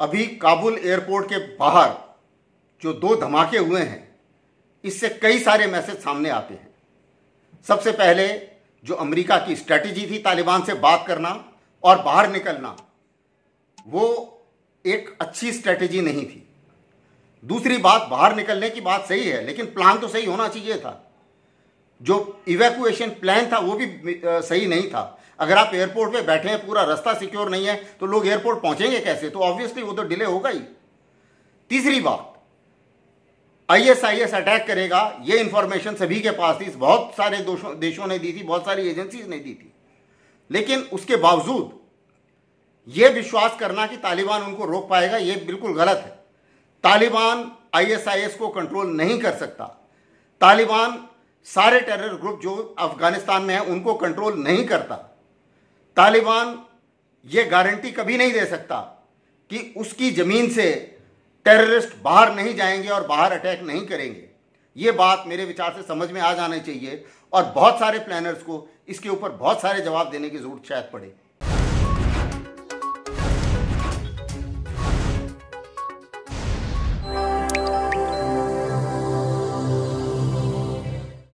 अभी काबुल एयरपोर्ट के बाहर जो दो धमाके हुए हैं, इससे कई सारे मैसेज सामने आते हैं। सबसे पहले जो अमेरिका की स्ट्रेटजी थी तालिबान से बात करना और बाहर निकलना, वो एक अच्छी स्ट्रेटजी नहीं थी। दूसरी बात, बाहर निकलने की बात सही है, लेकिन प्लान तो सही होना चाहिए था। जो इवैक्यूएशन प्लान था, वो भी सही नहीं था। अगर आप एयरपोर्ट पे बैठे हैं, पूरा रास्ता सिक्योर नहीं है तो लोग एयरपोर्ट पहुँचेंगे कैसे? तो ऑब्वियसली वो तो डिले होगा ही। तीसरी बात आईएसआईएस अटैक करेगा, ये इंफॉर्मेशन सभी के पास थी, बहुत सारे देशों ने दी थी, बहुत सारी एजेंसीज ने दी थी। लेकिन उसके बावजूद, ये विश्वास करना कि तालिबान उनको रोक पाएगा, ये बिल्कुल गलत है। तालिबान आईएसआईएस को कंट्रोल नहीं कर सकता। तालिबान सारे टेरर ग्रुप जो अफ़गानिस्तान में है, उनको कंट्रोल नहीं करता। तालिबान ये गारंटी कभी नहीं दे सकता कि उसकी ज़मीन से टेररिस्ट बाहर नहीं जाएँगे और बाहर अटैक नहीं करेंगे। ये बात मेरे विचार से समझ में आ जाना चाहिए और बहुत सारे प्लानर्स को इसके ऊपर बहुत सारे जवाब देने की ज़रूरत शायद पड़े।